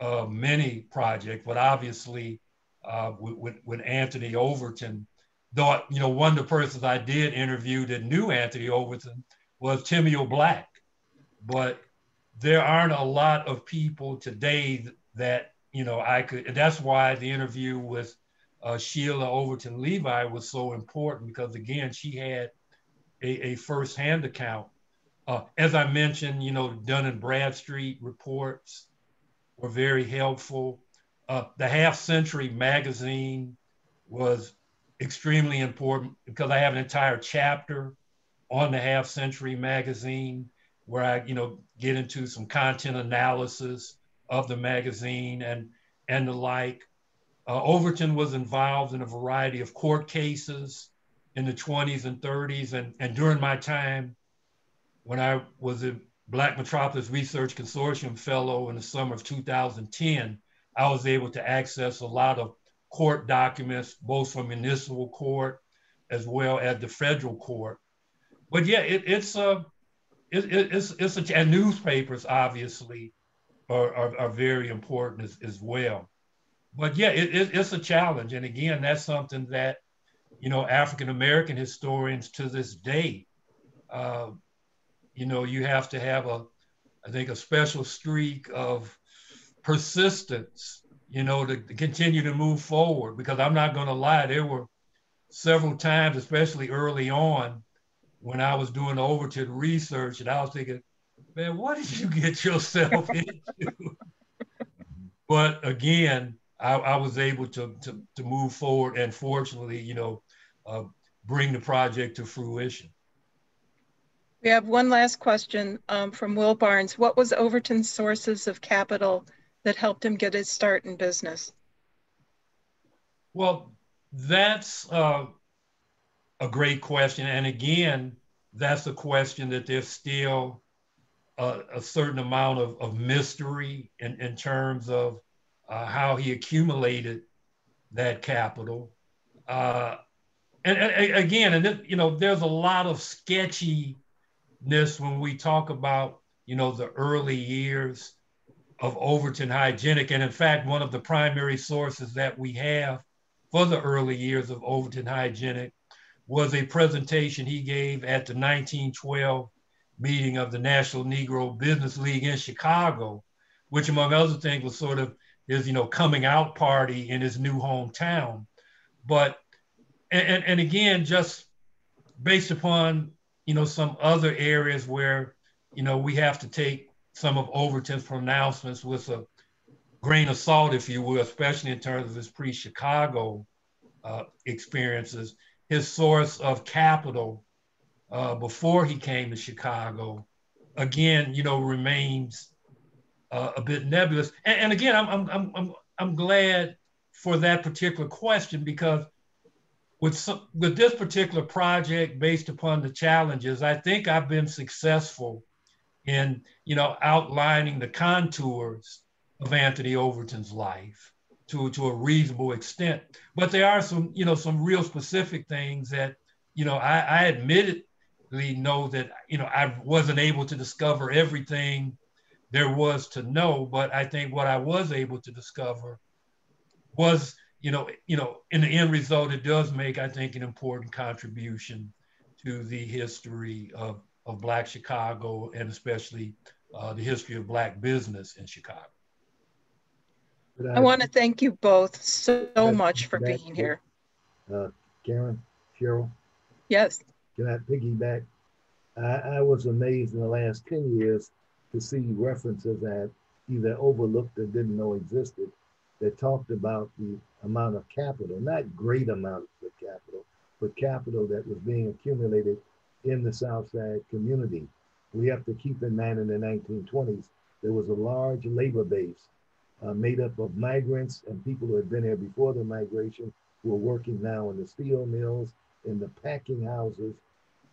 Speaker 3: uh, many projects, but obviously uh, Anthony Overton, thought, you know, one of the persons I did interview that knew Anthony Overton was Timuel Black. But there aren't a lot of people today that, you know, I could, that's why the interview with uh, Sheila Overton Levi was so important because, again, she had a, a firsthand account. Uh, as I mentioned, you know, Dun and Bradstreet reports, were very helpful. Uh, the Half Century magazine was extremely important because I have an entire chapter on the Half Century magazine where I, you know, get into some content analysis of the magazine and and the like. Uh, Overton was involved in a variety of court cases in the 20s and 30s, and, and during my time when I was in Black Metropolis Research Consortium Fellow in the summer of 2010, I was able to access a lot of court documents, both from municipal court as well as the federal court. But yeah, it, it's a, uh, it, it's it's a, and newspapers obviously are, are, are very important as, as well. But yeah, it, it, it's a challenge, and again, that's something that you know African American historians to this day uh, you know, you have to have a, I think, a special streak of persistence, you know, to, to continue to move forward. Because I'm not going to lie, there were several times, especially early on, when I was doing the Overton research, and I was thinking, man, what did you get yourself into? but again, I, I was able to, to, to move forward and fortunately, you know, uh, bring the project to fruition.
Speaker 1: We have one last question um, from Will Barnes. What was Overton's sources of capital that helped him get his start in business?
Speaker 3: Well, that's uh, a great question. And again, that's a question that there's still a, a certain amount of, of mystery in, in terms of uh, how he accumulated that capital. Uh, and, and, again, and it, you know, there's a lot of sketchiness when we talk about, you know, the early years of Overton Hygienic. And in fact, one of the primary sources that we have for the early years of Overton Hygienic was a presentation he gave at the 1912 meeting of the National Negro Business League in Chicago, which among other things was sort of his, you know, coming out party in his new hometown. But, and, and again, just based upon, you know, some other areas where, you know, we have to take some of Overton's pronouncements with a grain of salt, if you will, especially in terms of his pre-Chicago uh, experiences. His source of capital uh, before he came to Chicago, again, you know, remains uh, a bit nebulous. And, and again, I'm, I'm, I'm, I'm glad for that particular question because with, with this particular project based upon the challenges, I think I've been successful in, you know, outlining the contours of Anthony Overton's life to, to a reasonable extent. But there are some, you know, some real specific things that, you know, I, I admittedly know that, you know, I wasn't able to discover everything there was to know, but I think what I was able to discover was, you know, you know, in the end result, it does make, I think, an important contribution to the history of, of Black Chicago and especially uh, the history of Black business in Chicago.
Speaker 1: I want to thank you both so much for being here.
Speaker 2: Uh, Karen, Cheryl?
Speaker 1: Yes.
Speaker 2: Can I piggyback? I, I was amazed in the last 10 years to see references that either overlooked or didn't know existed that talked about the amount of capital, not great amounts of capital, but capital that was being accumulated in the Southside community. We have to keep in mind in the 1920s, there was a large labor base uh, made up of migrants and people who had been here before the migration who are working now in the steel mills, in the packing houses,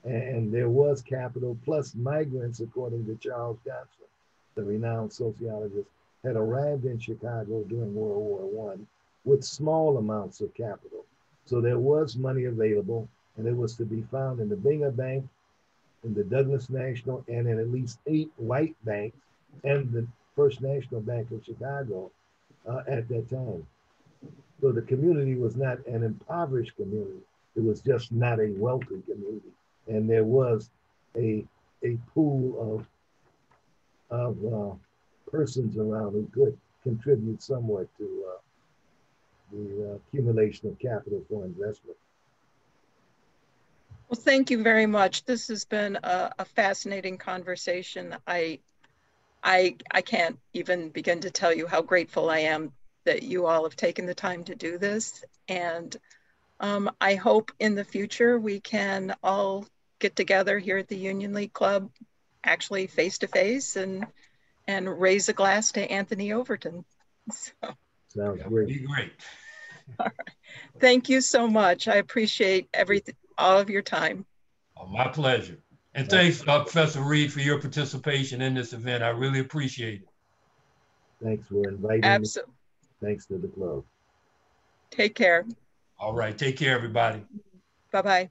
Speaker 2: and there was capital plus migrants, according to Charles Johnson, the renowned sociologist, had arrived in Chicago during World War One with small amounts of capital. So there was money available, and it was to be found in the Binga Bank, in the Douglass National, and in at least eight white banks, and the First National Bank of Chicago uh, at that time. So the community was not an impoverished community. It was just not a wealthy community and there was a a pool of of uh, persons around who could contribute somewhat to uh, the accumulation of capital for investment.
Speaker 1: Well, thank you very much. This has been a, a fascinating conversation. I, I, I can't even begin to tell you how grateful I am that you all have taken the time to do this. And um, I hope in the future we can all get together here at the Union League Club, actually face to face, and and raise a glass to Anthony Overton.
Speaker 2: So, Sounds great.
Speaker 3: Be great.
Speaker 1: All right. Thank you so much. I appreciate everything, all of your time.
Speaker 3: Oh, my pleasure. And thanks, uh, Professor Reed, for your participation in this event. I really appreciate it.
Speaker 2: Thanks for inviting Absolutely. me. Thanks to the club.
Speaker 1: Take care.
Speaker 3: All right. Take care, everybody.
Speaker 1: Bye-bye.